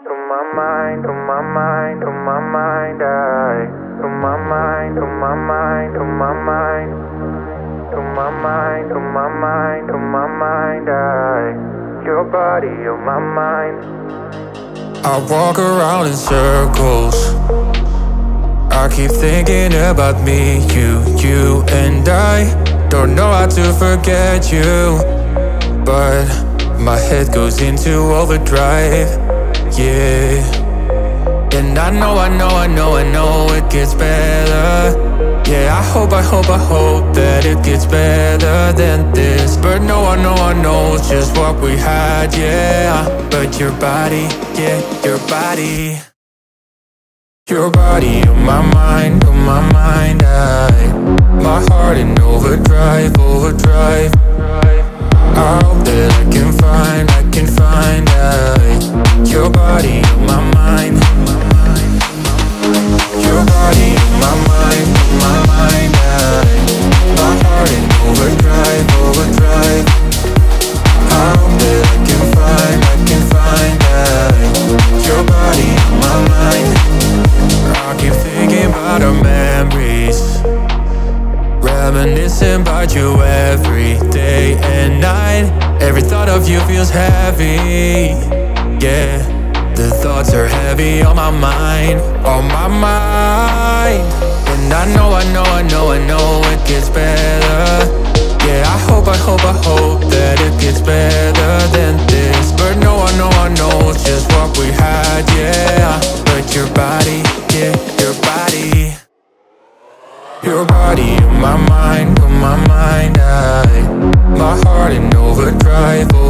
On my mind, on my mind, on my mind, I. On my mind, on my mind, on my mind. On my mind, on my mind, on my mind, I. Your body on my mind. I walk around in circles. I keep thinking about me, you, you, and I. Don't know how to forget you, but my head goes into overdrive. Yeah. And I know, I know, I know, I know it gets better. Yeah, I hope, I hope, I hope that it gets better than this. But no one, no one knows just what we had, yeah. But your body, yeah, your body. Your body on my mind, on my mind, body my mind. Your body my mind, my mind, My heart in overdrive, overdrive. I can find, I can find. Your body my mind. I keep thinking about our memories. Reminiscing about you every day and night. Every thought of you feels heavy. Yeah, the thoughts are heavy on my mind, on my mind. And I know, I know, I know, I know it gets better. Yeah, I hope, I hope, I hope that it gets better than this. But no, I know, I know it's just what we had, yeah. But your body, yeah, your body. Your body in my mind, on my mind, I My heart in overdrive, oh.